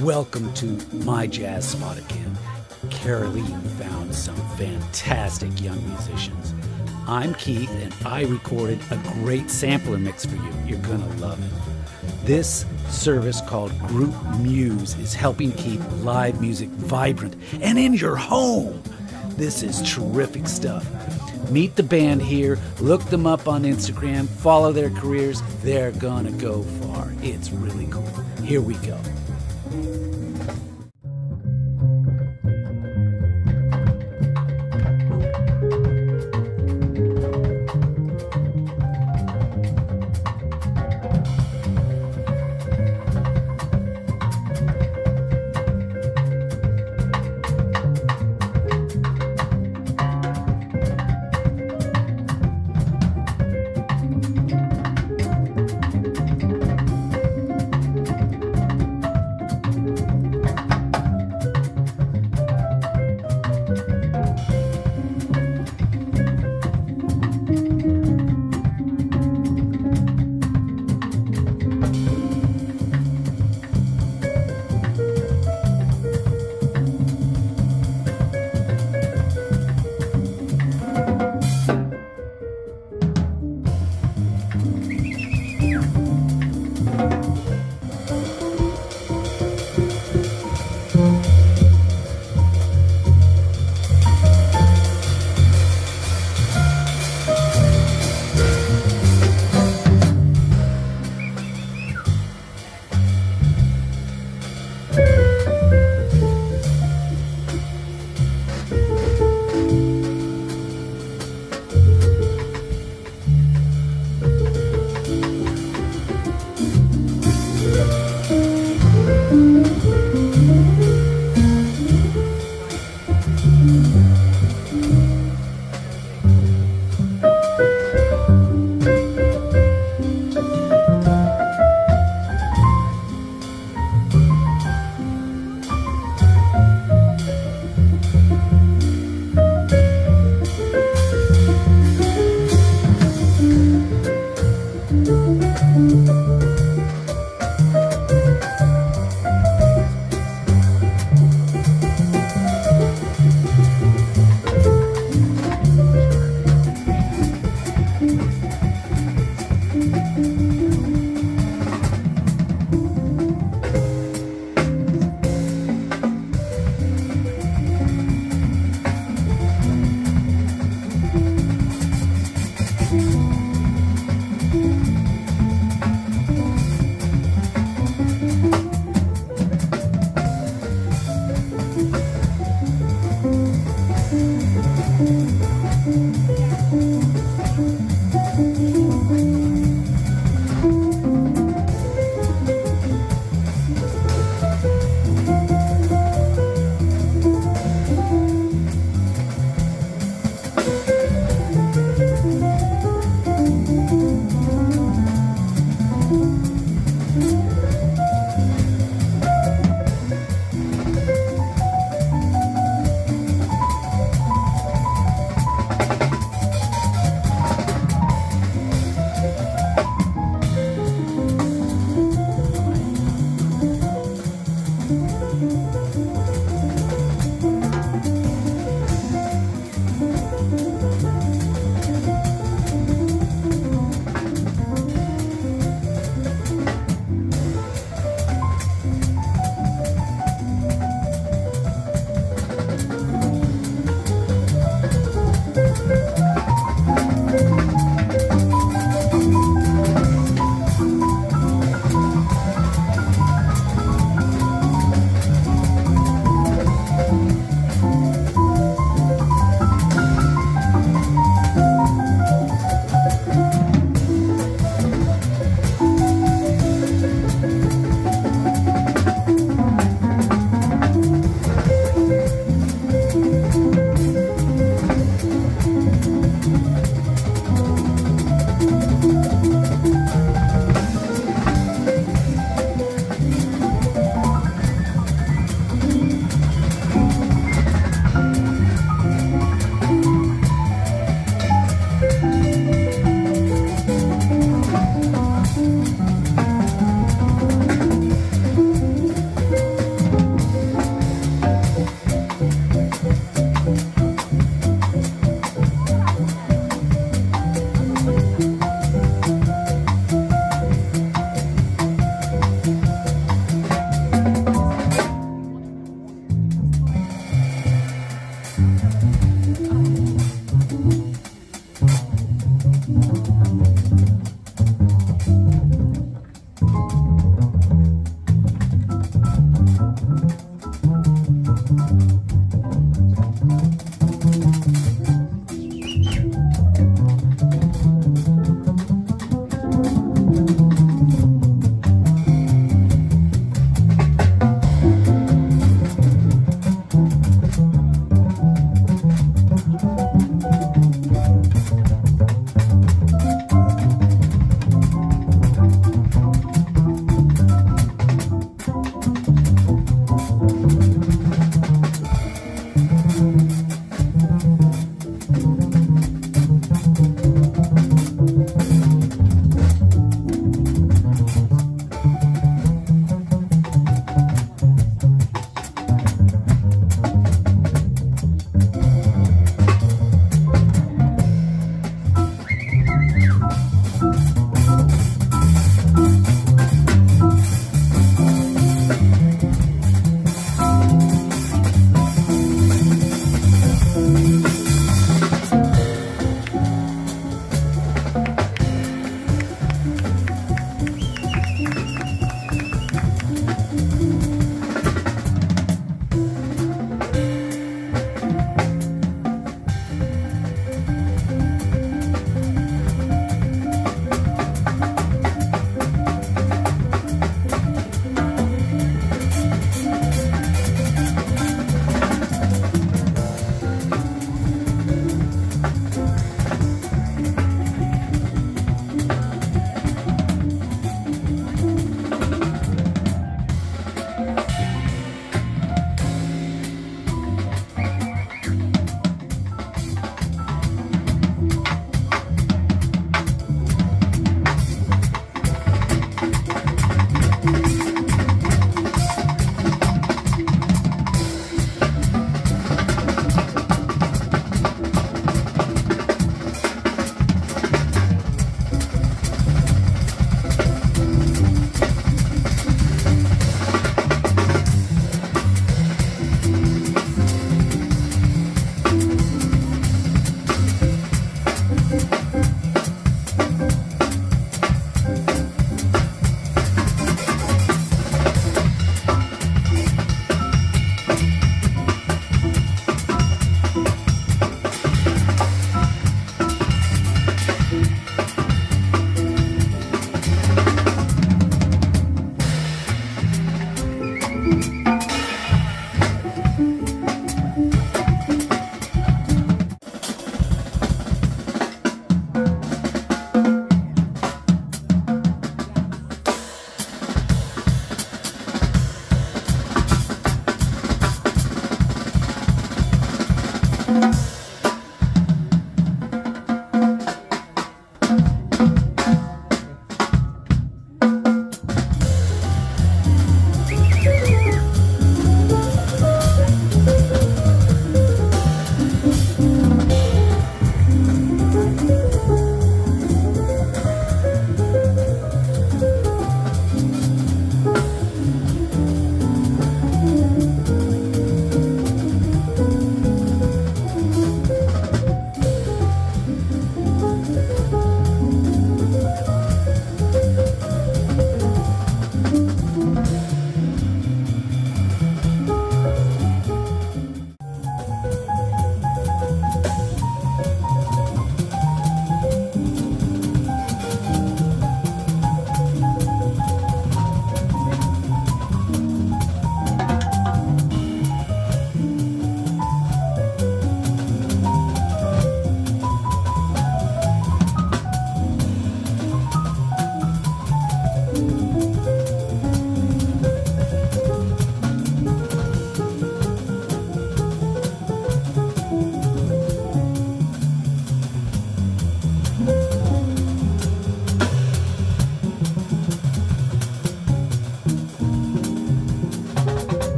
Welcome to my jazz spot again. Caroline found some fantastic young musicians. I'm Keith, and I recorded a great sampler mix for you. You're gonna love it. This service called Group Muse is helping keep live music vibrant and in your home. This is terrific stuff. Meet the band here, look them up on Instagram, follow their careers. They're gonna go far. It's really cool. Here we go.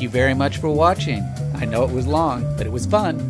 Thank you very much for watching. I know it was long, but it was fun.